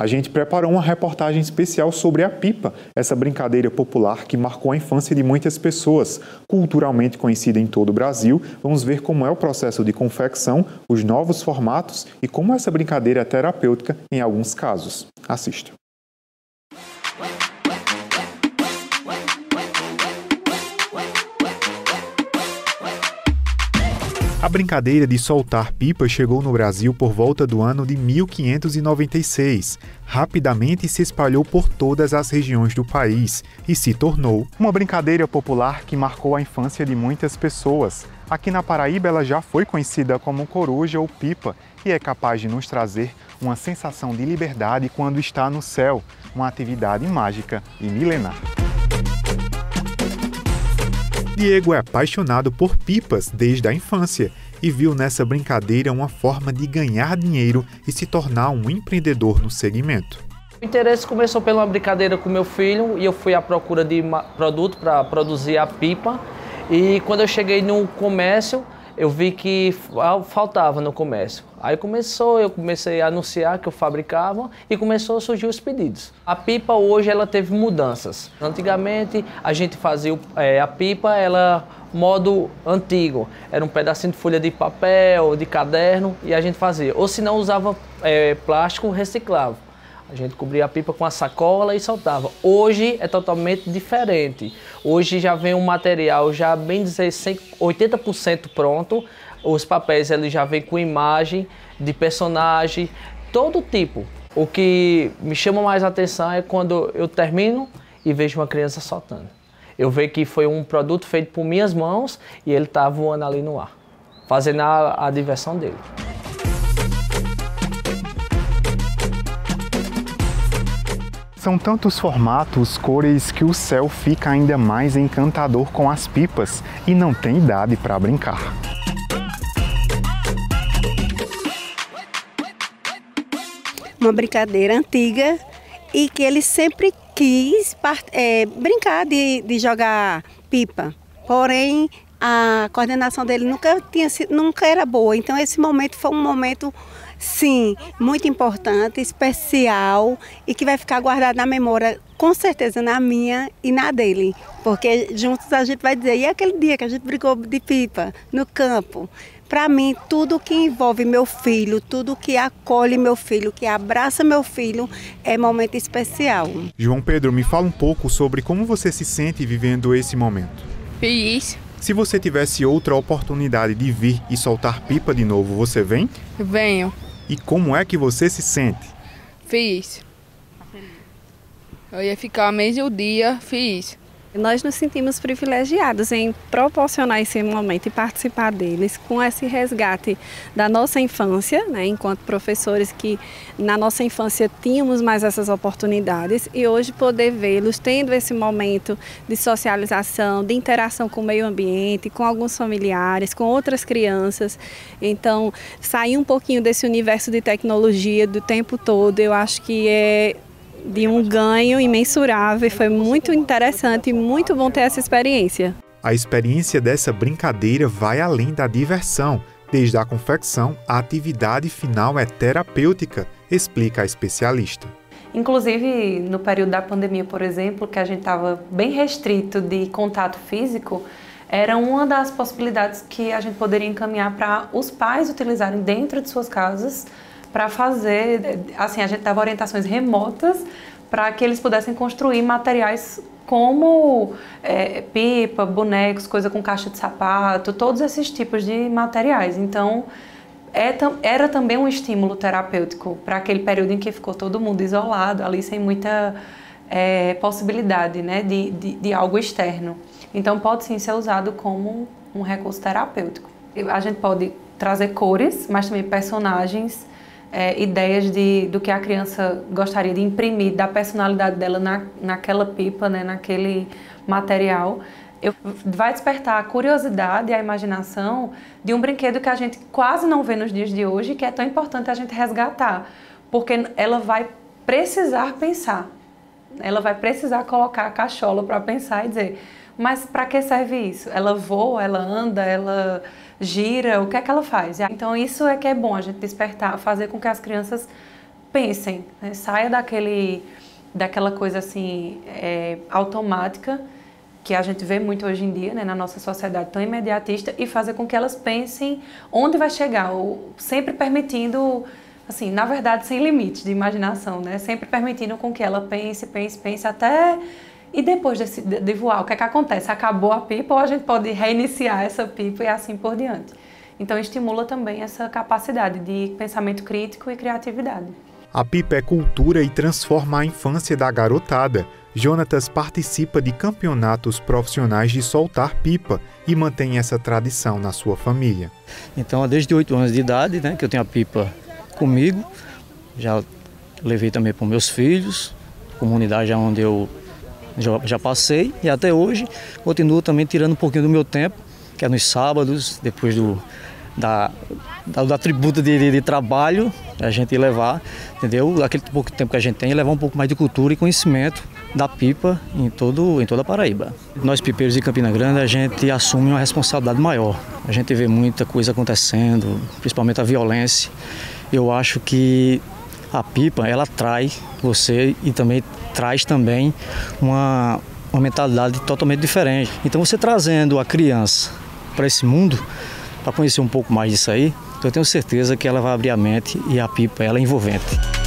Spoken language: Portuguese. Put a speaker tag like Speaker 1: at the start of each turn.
Speaker 1: A gente preparou uma reportagem especial sobre a pipa, essa brincadeira popular que marcou a infância de muitas pessoas, culturalmente conhecida em todo o Brasil. Vamos ver como é o processo de confecção, os novos formatos e como essa brincadeira é terapêutica em alguns casos. Assista. A brincadeira de soltar pipa chegou no Brasil por volta do ano de 1596. Rapidamente se espalhou por todas as regiões do país e se tornou uma brincadeira popular que marcou a infância de muitas pessoas. Aqui na Paraíba ela já foi conhecida como coruja ou pipa e é capaz de nos trazer uma sensação de liberdade quando está no céu, uma atividade mágica e milenar. Diego é apaixonado por pipas desde a infância e viu nessa brincadeira uma forma de ganhar dinheiro e se tornar um empreendedor no segmento.
Speaker 2: O interesse começou pela brincadeira com meu filho e eu fui à procura de produto para produzir a pipa. E quando eu cheguei no comércio, eu vi que faltava no comércio. Aí começou, eu comecei a anunciar que eu fabricava e começou a surgir os pedidos. A pipa hoje ela teve mudanças. Antigamente a gente fazia é, a pipa, ela modo antigo, era um pedacinho de folha de papel, de caderno e a gente fazia. Ou se não usava é, plástico reciclável. A gente cobria a pipa com a sacola e soltava. Hoje é totalmente diferente. Hoje já vem um material já bem dizer 80% pronto. Os papéis ele já vem com imagem de personagem, todo tipo. O que me chama mais atenção é quando eu termino e vejo uma criança soltando. Eu vejo que foi um produto feito por minhas mãos e ele está voando ali no ar, fazendo a, a diversão dele.
Speaker 1: São tantos formatos, cores que o céu fica ainda mais encantador com as pipas e não tem idade para brincar.
Speaker 3: Uma brincadeira antiga e que ele sempre quis é, brincar de, de jogar pipa. Porém, a coordenação dele nunca, tinha, nunca era boa. Então, esse momento foi um momento sim, muito importante, especial e que vai ficar guardado na memória, com certeza na minha e na dele, porque juntos a gente vai dizer, e aquele dia que a gente brigou de pipa no campo? Para mim, tudo que envolve meu filho, tudo que acolhe meu filho, que abraça meu filho, é momento especial.
Speaker 1: João Pedro, me fala um pouco sobre como você se sente vivendo esse momento.
Speaker 4: Feliz.
Speaker 1: Se você tivesse outra oportunidade de vir e soltar pipa de novo, você vem?
Speaker 4: Venho.
Speaker 1: E como é que você se sente?
Speaker 4: Feliz. Eu ia ficar meio dia feliz.
Speaker 3: Nós nos sentimos privilegiados em proporcionar esse momento e participar deles com esse resgate da nossa infância, né, enquanto professores que na nossa infância tínhamos mais essas oportunidades e hoje poder vê-los tendo esse momento de socialização, de interação com o meio ambiente, com alguns familiares, com outras crianças. Então, sair um pouquinho desse universo de tecnologia do tempo todo, eu acho que é de um ganho imensurável. Foi muito interessante e muito bom ter essa experiência.
Speaker 1: A experiência dessa brincadeira vai além da diversão. Desde a confecção, a atividade final é terapêutica, explica a especialista.
Speaker 5: Inclusive, no período da pandemia, por exemplo, que a gente estava bem restrito de contato físico, era uma das possibilidades que a gente poderia encaminhar para os pais utilizarem dentro de suas casas para fazer, assim, a gente dava orientações remotas para que eles pudessem construir materiais como é, pipa, bonecos, coisa com caixa de sapato, todos esses tipos de materiais. Então, é, era também um estímulo terapêutico para aquele período em que ficou todo mundo isolado, ali sem muita é, possibilidade né, de, de, de, algo externo. Então, pode sim ser usado como um recurso terapêutico. A gente pode trazer cores, mas também personagens é, ideias de, do que a criança gostaria de imprimir, da personalidade dela na, naquela pipa, né, naquele material. Eu, vai despertar a curiosidade e a imaginação de um brinquedo que a gente quase não vê nos dias de hoje, que é tão importante a gente resgatar, porque ela vai precisar pensar, ela vai precisar colocar a cachola para pensar e dizer mas para que serve isso? Ela voa, ela anda, ela gira, o que é que ela faz? Então isso é que é bom a gente despertar, fazer com que as crianças pensem, né? saia daquele, daquela coisa assim é, automática que a gente vê muito hoje em dia, né, na nossa sociedade tão imediatista, e fazer com que elas pensem onde vai chegar, ou sempre permitindo, assim, na verdade, sem limites de imaginação, né, sempre permitindo com que ela pense, pense, pense até e depois de, de voar, o que é que acontece? Acabou a pipa ou a gente pode reiniciar essa pipa e assim por diante. Então estimula também essa capacidade de pensamento crítico e criatividade.
Speaker 1: A pipa é cultura e transforma a infância da garotada. Jonatas participa de campeonatos profissionais de soltar pipa e mantém essa tradição na sua família.
Speaker 6: Então, desde 8 anos de idade, né, que eu tenho a pipa comigo, já levei também para meus filhos, comunidade onde eu já, já passei e até hoje continuo também tirando um pouquinho do meu tempo, que é nos sábados, depois do, da, da, da tributa de, de, de, trabalho, a gente levar, entendeu? Aquele pouco tempo que a gente tem, levar um pouco mais de cultura e conhecimento da pipa em, todo, em toda a Paraíba. Nós pipeiros de Campina Grande, a gente assume uma responsabilidade maior. A gente vê muita coisa acontecendo, principalmente a violência. Eu acho que a pipa, ela atrai você e também traz também uma, uma mentalidade totalmente diferente. Então você trazendo a criança para esse mundo, para conhecer um pouco mais disso aí, eu tenho certeza que ela vai abrir a mente e a pipa ela é envolvente.